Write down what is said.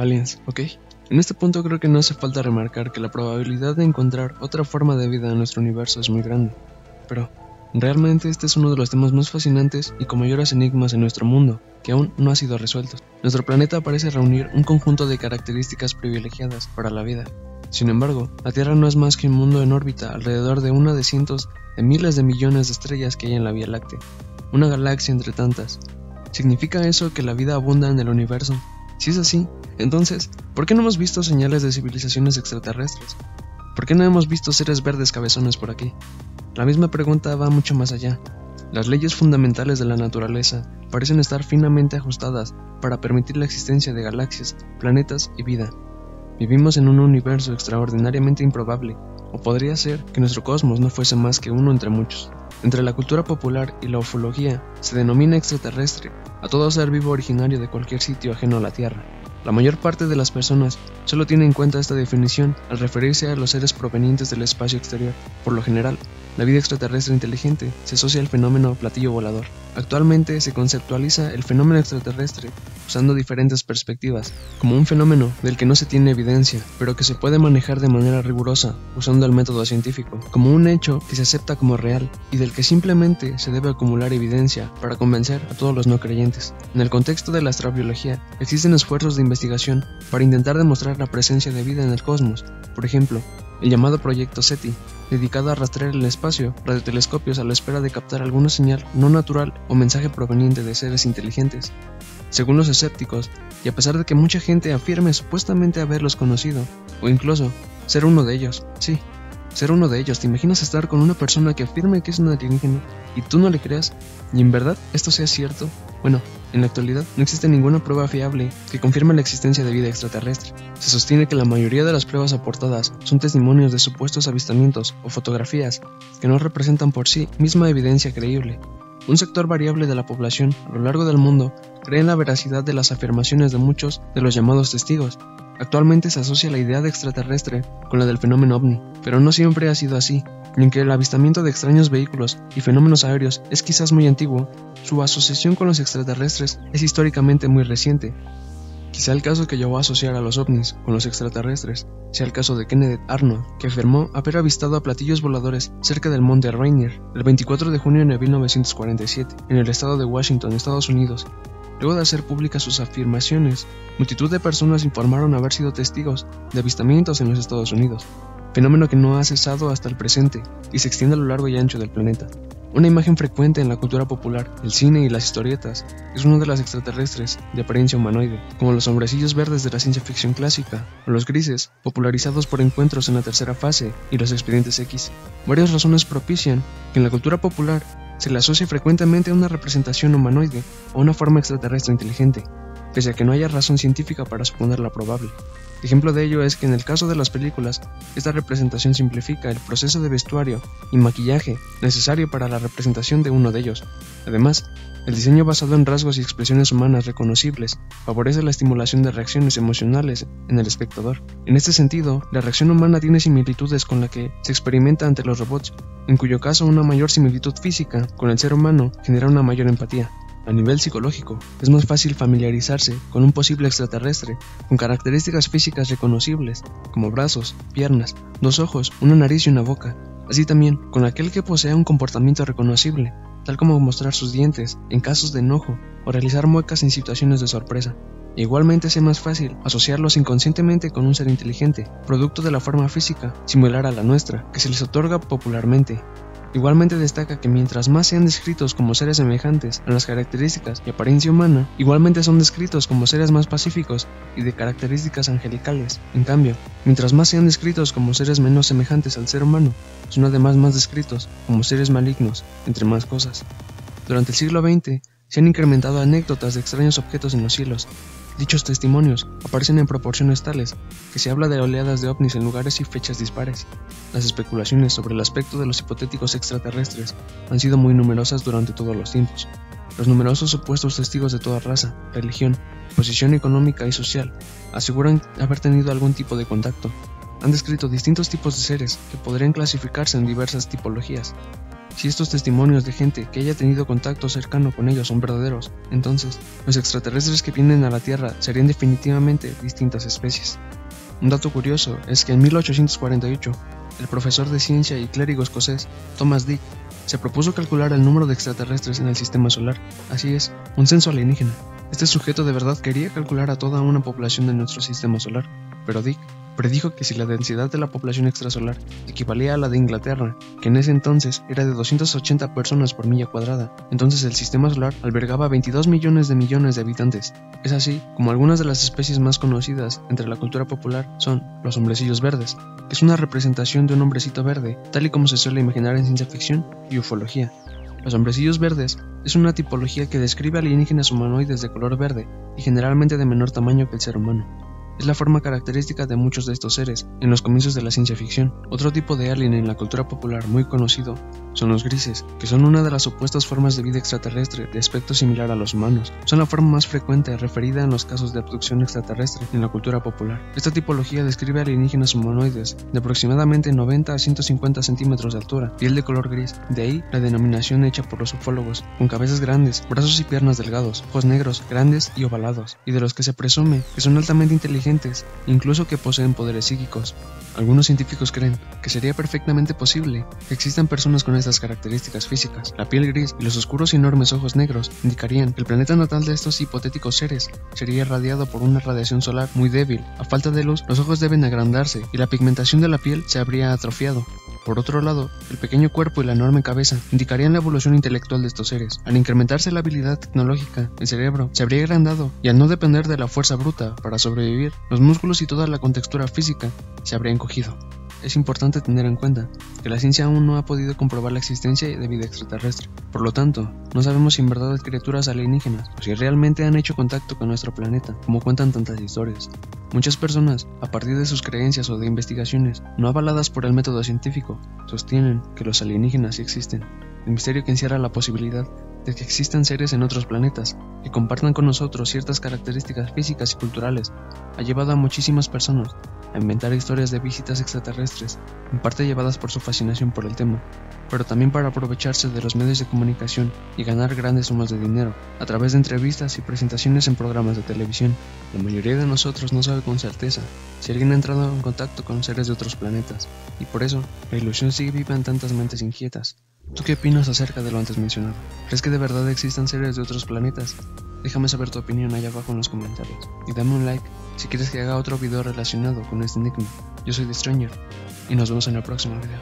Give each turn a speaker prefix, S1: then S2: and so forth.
S1: aliens, ¿ok? En este punto creo que no hace falta remarcar que la probabilidad de encontrar otra forma de vida en nuestro universo es muy grande. Pero, realmente este es uno de los temas más fascinantes y con mayores enigmas en nuestro mundo, que aún no ha sido resuelto. Nuestro planeta parece reunir un conjunto de características privilegiadas para la vida. Sin embargo, la Tierra no es más que un mundo en órbita alrededor de una de cientos de miles de millones de estrellas que hay en la Vía Láctea, una galaxia entre tantas. ¿Significa eso que la vida abunda en el universo? Si es así, entonces, ¿por qué no hemos visto señales de civilizaciones extraterrestres? ¿Por qué no hemos visto seres verdes cabezones por aquí? La misma pregunta va mucho más allá. Las leyes fundamentales de la naturaleza parecen estar finamente ajustadas para permitir la existencia de galaxias, planetas y vida. Vivimos en un universo extraordinariamente improbable, o podría ser que nuestro cosmos no fuese más que uno entre muchos. Entre la cultura popular y la ufología se denomina extraterrestre a todo ser vivo originario de cualquier sitio ajeno a la Tierra. La mayor parte de las personas solo tiene en cuenta esta definición al referirse a los seres provenientes del espacio exterior. Por lo general, la vida extraterrestre inteligente se asocia al fenómeno platillo volador. Actualmente se conceptualiza el fenómeno extraterrestre usando diferentes perspectivas, como un fenómeno del que no se tiene evidencia, pero que se puede manejar de manera rigurosa usando el método científico, como un hecho que se acepta como real y del que simplemente se debe acumular evidencia para convencer a todos los no creyentes. En el contexto de la astrobiología, existen esfuerzos de investigación para intentar demostrar la presencia de vida en el cosmos, por ejemplo, el llamado Proyecto SETI, dedicado a rastrear el espacio, radiotelescopios a la espera de captar alguna señal no natural o mensaje proveniente de seres inteligentes. Según los escépticos, y a pesar de que mucha gente afirme supuestamente haberlos conocido, o incluso ser uno de ellos, sí, ser uno de ellos, ¿te imaginas estar con una persona que afirme que es un alienígena y tú no le creas? ¿Y en verdad esto sea cierto? Bueno, en la actualidad no existe ninguna prueba fiable que confirme la existencia de vida extraterrestre. Se sostiene que la mayoría de las pruebas aportadas son testimonios de supuestos avistamientos o fotografías que no representan por sí misma evidencia creíble. Un sector variable de la población a lo largo del mundo cree en la veracidad de las afirmaciones de muchos de los llamados testigos, Actualmente se asocia la idea de extraterrestre con la del fenómeno ovni, pero no siempre ha sido así, y aunque el avistamiento de extraños vehículos y fenómenos aéreos es quizás muy antiguo, su asociación con los extraterrestres es históricamente muy reciente. Quizá el caso que llevó a asociar a los ovnis con los extraterrestres sea el caso de Kenneth Arnold, que afirmó haber avistado a platillos voladores cerca del monte Rainier el 24 de junio de 1947 en el estado de Washington, Estados Unidos, Luego de hacer públicas sus afirmaciones, multitud de personas informaron haber sido testigos de avistamientos en los Estados Unidos, fenómeno que no ha cesado hasta el presente y se extiende a lo largo y ancho del planeta. Una imagen frecuente en la cultura popular, el cine y las historietas es uno de las extraterrestres de apariencia humanoide, como los hombrecillos verdes de la ciencia ficción clásica, o los grises, popularizados por encuentros en la tercera fase y los expedientes X. Varias razones propician que en la cultura popular se le asocia frecuentemente a una representación humanoide o una forma extraterrestre inteligente, pese a que no haya razón científica para suponerla probable. Ejemplo de ello es que en el caso de las películas, esta representación simplifica el proceso de vestuario y maquillaje necesario para la representación de uno de ellos. Además, el diseño basado en rasgos y expresiones humanas reconocibles favorece la estimulación de reacciones emocionales en el espectador. En este sentido, la reacción humana tiene similitudes con la que se experimenta ante los robots, en cuyo caso una mayor similitud física con el ser humano genera una mayor empatía. A nivel psicológico, es más fácil familiarizarse con un posible extraterrestre con características físicas reconocibles, como brazos, piernas, dos ojos, una nariz y una boca, así también con aquel que posea un comportamiento reconocible, tal como mostrar sus dientes en casos de enojo o realizar muecas en situaciones de sorpresa. Igualmente es más fácil asociarlos inconscientemente con un ser inteligente, producto de la forma física similar a la nuestra, que se les otorga popularmente, Igualmente destaca que mientras más sean descritos como seres semejantes a las características y apariencia humana, igualmente son descritos como seres más pacíficos y de características angelicales. En cambio, mientras más sean descritos como seres menos semejantes al ser humano, son además más descritos como seres malignos, entre más cosas. Durante el siglo XX, se han incrementado anécdotas de extraños objetos en los cielos, Dichos testimonios aparecen en proporciones tales que se habla de oleadas de ovnis en lugares y fechas dispares. Las especulaciones sobre el aspecto de los hipotéticos extraterrestres han sido muy numerosas durante todos los tiempos. Los numerosos supuestos testigos de toda raza, religión, posición económica y social aseguran haber tenido algún tipo de contacto. Han descrito distintos tipos de seres que podrían clasificarse en diversas tipologías. Si estos testimonios de gente que haya tenido contacto cercano con ellos son verdaderos, entonces los extraterrestres que vienen a la Tierra serían definitivamente distintas especies. Un dato curioso es que en 1848, el profesor de ciencia y clérigo escocés Thomas Dick se propuso calcular el número de extraterrestres en el sistema solar, así es, un censo alienígena. Este sujeto de verdad quería calcular a toda una población de nuestro sistema solar, pero Dick predijo que si la densidad de la población extrasolar equivalía a la de Inglaterra, que en ese entonces era de 280 personas por milla cuadrada, entonces el sistema solar albergaba 22 millones de millones de habitantes. Es así como algunas de las especies más conocidas entre la cultura popular son los hombrecillos verdes, que es una representación de un hombrecito verde, tal y como se suele imaginar en ciencia ficción y ufología. Los hombrecillos verdes es una tipología que describe alienígenas humanoides de color verde y generalmente de menor tamaño que el ser humano. Es la forma característica de muchos de estos seres en los comienzos de la ciencia ficción. Otro tipo de alien en la cultura popular muy conocido son los grises, que son una de las supuestas formas de vida extraterrestre de aspecto similar a los humanos. Son la forma más frecuente referida en los casos de abducción extraterrestre en la cultura popular. Esta tipología describe alienígenas humanoides de aproximadamente 90 a 150 centímetros de altura, piel de color gris, de ahí la denominación hecha por los ufólogos, con cabezas grandes, brazos y piernas delgados, ojos negros, grandes y ovalados, y de los que se presume que son altamente incluso que poseen poderes psíquicos. Algunos científicos creen que sería perfectamente posible que existan personas con estas características físicas. La piel gris y los oscuros y enormes ojos negros indicarían que el planeta natal de estos hipotéticos seres sería irradiado por una radiación solar muy débil. A falta de luz, los ojos deben agrandarse y la pigmentación de la piel se habría atrofiado. Por otro lado, el pequeño cuerpo y la enorme cabeza indicarían la evolución intelectual de estos seres. Al incrementarse la habilidad tecnológica, el cerebro se habría agrandado y al no depender de la fuerza bruta para sobrevivir, los músculos y toda la contextura física se habrían cogido. Es importante tener en cuenta que la ciencia aún no ha podido comprobar la existencia de vida extraterrestre. Por lo tanto, no sabemos si en verdad hay criaturas alienígenas o si realmente han hecho contacto con nuestro planeta, como cuentan tantas historias. Muchas personas, a partir de sus creencias o de investigaciones no avaladas por el método científico, sostienen que los alienígenas sí existen. El misterio que encierra la posibilidad de que existan seres en otros planetas que compartan con nosotros ciertas características físicas y culturales ha llevado a muchísimas personas a inventar historias de visitas extraterrestres, en parte llevadas por su fascinación por el tema, pero también para aprovecharse de los medios de comunicación y ganar grandes sumas de dinero a través de entrevistas y presentaciones en programas de televisión. La mayoría de nosotros no sabe con certeza si alguien ha entrado en contacto con seres de otros planetas, y por eso la ilusión sigue viva en tantas mentes inquietas. ¿Tú qué opinas acerca de lo antes mencionado? ¿Crees que de verdad existan seres de otros planetas? Déjame saber tu opinión allá abajo en los comentarios y dame un like si quieres que haga otro video relacionado con este enigma. Yo soy The Stranger y nos vemos en el próximo video.